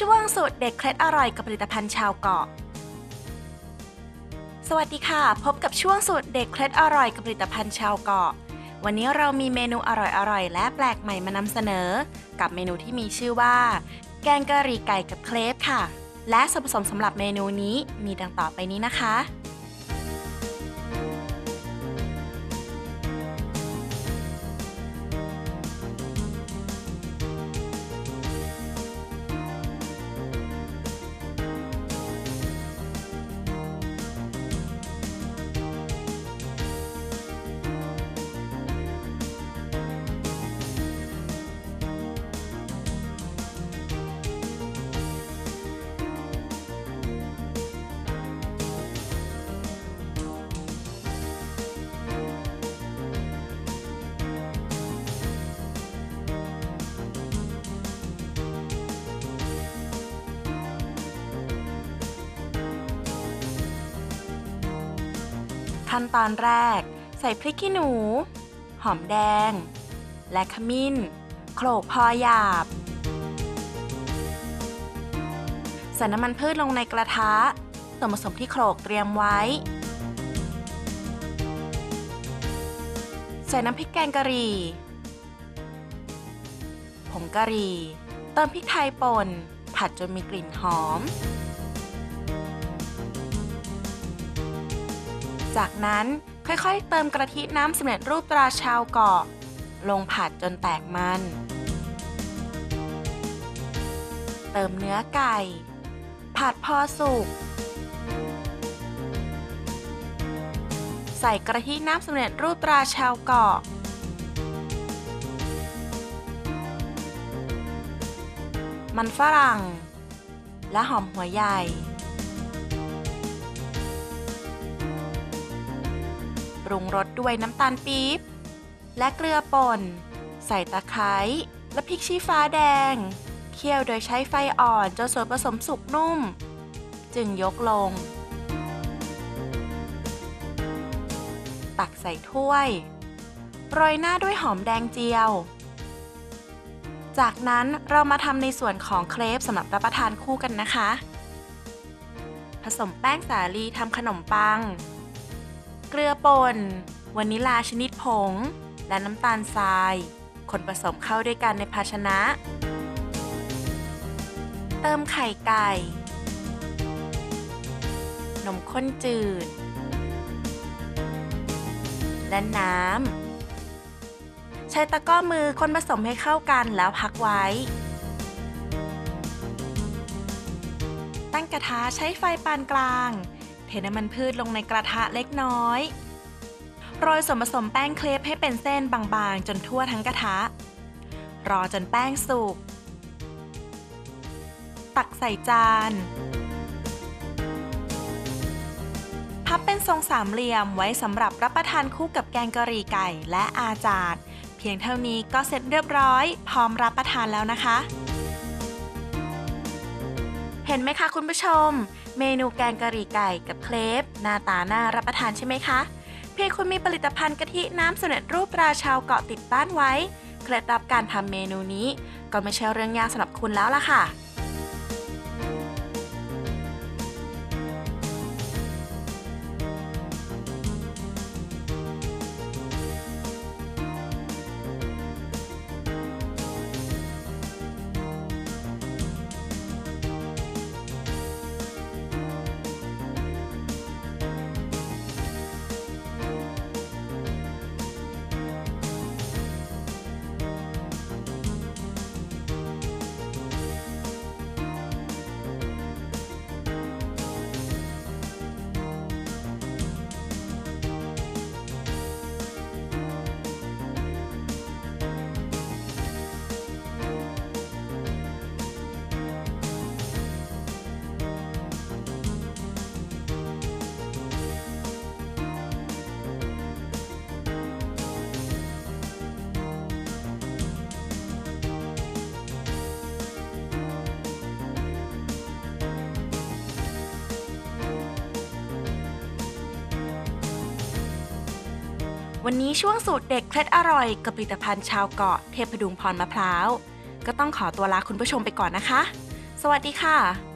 ช่วงสูตรเด็ดเคล็ดอร่อยกับผลิตภัณฑ์ชาวเกาะ สวัสดีค่ะ พบกับช่วงสูตรเด็ดเคล็ดอร่อยกับผลิตภัณฑ์ชาวเกาะ วันนี้เรามีเมนูอร่อยๆ และแปลกใหม่มานำเสนอ กับเมนูที่มีชื่อว่า แกงกะหรี่ไก่กับเคลปค่ะ และส่วนผสมสำหรับเมนูนี้มีดังต่อไปนี้นะคะ ขั้นตอนแรก ใส่พริกขี้หนู หอมแดง และขมิ้น โขลกพอหยาบ ใส่น้ำมันพืชลงในกระทะส่วนผสมที่โขลกเตรียมไว้ ใส่น้ำพริกแกงกะหรี่ผงกะหรี่ เติมพริกไทยป่น ผัดจนมีกลิ่นหอม จากนั้นค่อยๆ เติมกะทิน้ำสำเร็จรูปตราชาวเกาะ ลงผัดจนแตกมัน เติมเนื้อไก่ ผัดพอสุก ใส่กะทิน้ำสำเร็จรูปตราชาวเกาะ มันฝรั่ง และหอมหัวใหญ่ ปรุงรสด้วยน้ำตาลปี๊บ และเกลือป่น ใส่ตะไคร้และพริกชี้ฟ้าแดง เคี่ยวโดยใช้ไฟอ่อนจนส่วนผสมสุกนุ่ม จึงยกลง ตักใส่ถ้วย โรยหน้าด้วยหอมแดงเจียว จากนั้นเรามาทำในส่วนของเครปสำหรับรับประทานคู่กันนะคะ ผสมแป้งสาลีทำขนมปัง เกลือป่นวานิลาชนิดผง และน้ำตาลทราย คนผสมเข้าด้วยกันในภาชนะ เติมไข่ไก่ นมข้นจืด และน้ำ ใช้ตะกร้อมือคนผสมให้เข้ากันแล้วพักไว้ ตั้งกระทะใช้ไฟปานกลาง น้ำมันพืชลงในกระทะเล็กน้อย โรยส่วนผสมแป้งเคลฟให้เป็นเส้นบางๆ จนทั่วทั้งกระทะ รอจนแป้งสุก ตักใส่จาน พับเป็นทรงสามเหลี่ยมไว้สำหรับรับประทานคู่กับแกงกะหรี่ไก่และอาจาดเพียงเท่านี้ก็เสร็จเรียบร้อย พร้อมรับประทานแล้วนะคะ เห็นไหมคะคุณผู้ชม เมนูแกงกะหรี่ไก่กับเคลปหน้าตาน่ารับประทานใช่ไหมคะ เพียงคุณมีผลิตภัณฑ์กะทิน้ำสำเร็จรูปราชาวเกาะติดบ้านไว้ เคล็ดลับการทำเมนูนี้ ก็ไม่ใช่เรื่องยากสำหรับคุณแล้วล่ะค่ะ วันนี้ช่วงสูตรเด็กเคล็ดอร่อยกับผลิตภัณฑ์ชาวเกาะเทพดุงพรมะพร้าว ก็ต้องขอตัวลาคุณผู้ชมไปก่อนนะคะ สวัสดีค่ะ